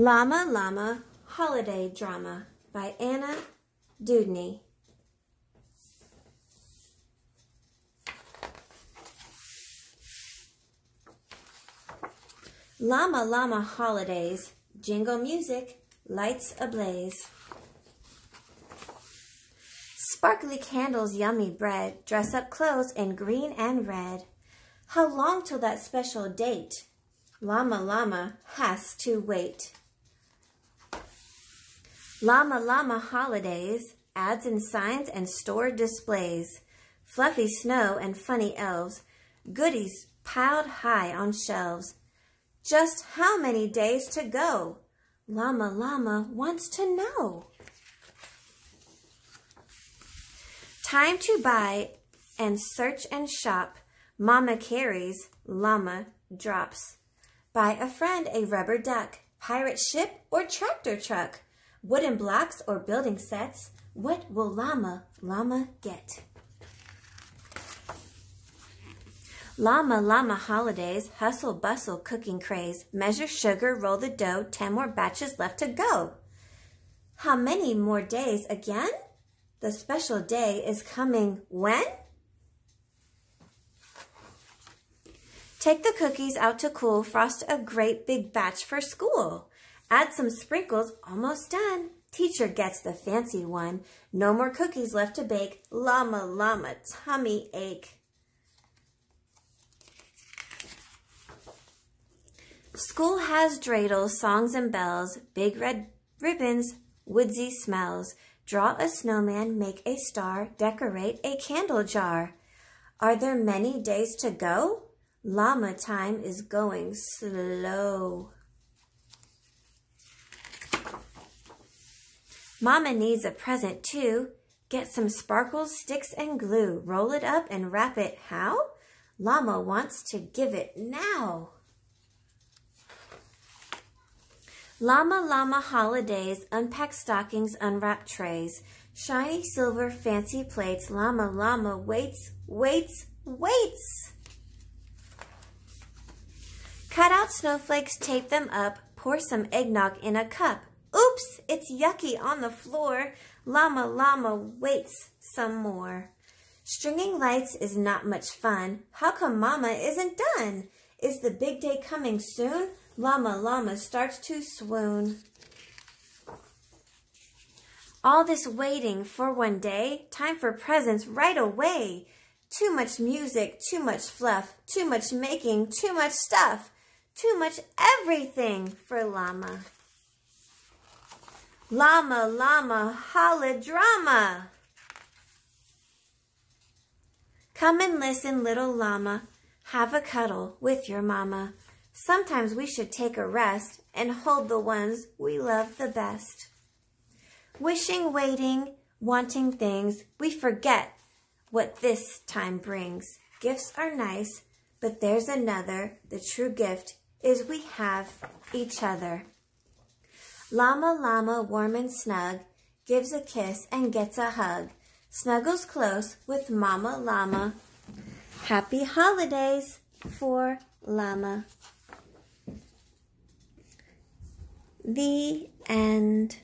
Llama Llama Holiday Drama by Anna Dewdney. Llama Llama Holidays, jingle music, lights ablaze. Sparkly candles, yummy bread, dress up clothes in green and red. How long till that special date? Llama Llama has to wait. Llama Llama holidays, ads and signs and store displays, fluffy snow and funny elves, goodies piled high on shelves. Just how many days to go? Llama Llama wants to know. Time to buy and search and shop. Mama carries, Llama drops. Buy a friend a rubber duck, pirate ship or tractor truck, wooden blocks or building sets. What will Llama Llama get? Llama Llama holidays, hustle bustle cooking craze, measure sugar, roll the dough, ten more batches left to go. How many more days again? The special day is coming when? Take the cookies out to cool, frost a great big batch for school. Add some sprinkles, almost done. Teacher gets the fancy one. No more cookies left to bake. Llama, llama, tummy ache. School has dreidels, songs and bells, big red ribbons, woodsy smells. Draw a snowman, make a star, decorate a candle jar. Are there many days to go? Llama time is going slow. Mama needs a present too. Get some sparkles, sticks, and glue. Roll it up and wrap it. How? Llama wants to give it now. Llama Llama holidays, unpack stockings, unwrap trays. Shiny silver fancy plates, Llama Llama waits, waits, waits. Cut out snowflakes, tape them up, pour some eggnog in a cup. Oops, it's yucky on the floor. Llama Llama waits some more. Stringing lights is not much fun. How come Mama isn't done? Is the big day coming soon? Llama Llama starts to swoon. All this waiting for one day, time for presents right away. Too much music, too much fluff, too much making, too much stuff. Too much everything for llama. Llama, llama, holi-drama. Come and listen, little llama. Have a cuddle with your mama. Sometimes we should take a rest and hold the ones we love the best. Wishing, waiting, wanting things, we forget what this time brings. Gifts are nice, but there's another, the true gift is we have each other. Llama Llama, warm and snug, gives a kiss and gets a hug, snuggles close with Mama Llama. Happy holidays for Llama. The end.